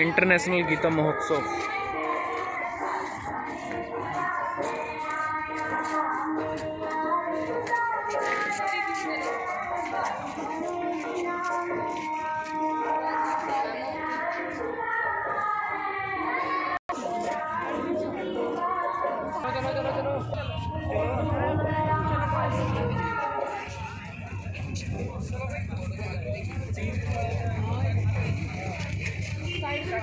international Gita Mahotsav